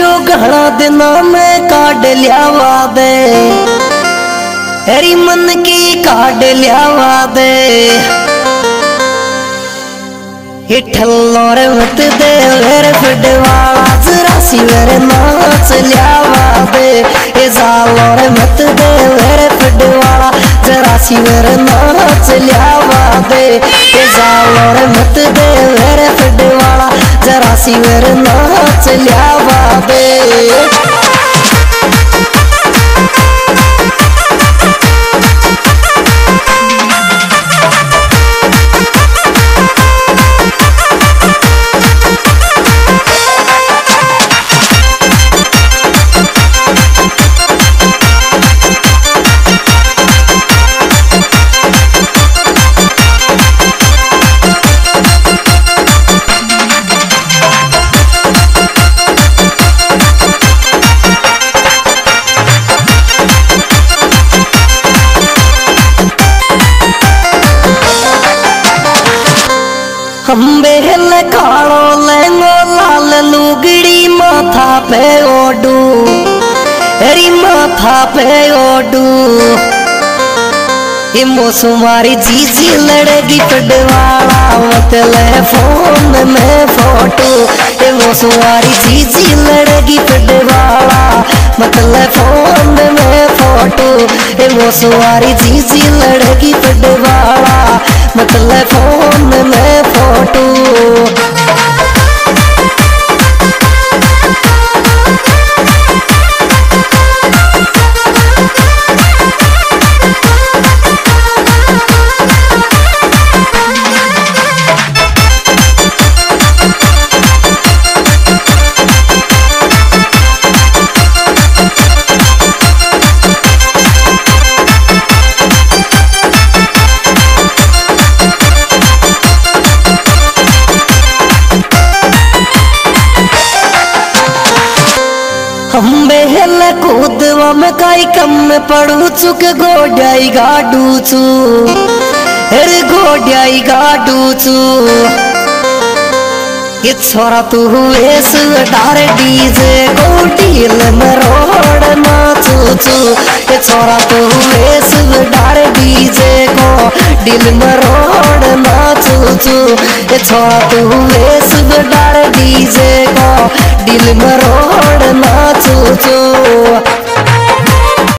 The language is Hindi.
घड़ा दिना में काट लिया दे हरी मन की काट लिया दे ठल्लोर मत दे वेर फडवाला जरा सी वेरे नाच लियावा दे ए जालोर मत दे वेर फडवाला जरा सी वेरे नाच लियावा दे ए जालोर मत दे वेर फडवाला जरा सी वेरे नाच लियावा दे बेहल कालो लेंगो लाल लुगड़ी माथा पे ओडू। हरी माथा पे ओडू। इमो सुमारी जीजी लड़गी पडवाला मतले फ़ोन में फ़ोटो। इमो सुमारी जीजी लड़गी पडवाला मतले फ़ोन में फ़ोटो। इमो सुमारी जीजी लड़गी पडवाला मतले फ़ोन बेहल कूदवा में काई कम पड़ू चुक, गोड्याई गाडू गोड्याई गाडू ये छोरा तू डीजे रोड नाचू चू ये छोरा तू डीजे को ये छोरा तू डार डीजे को दिल में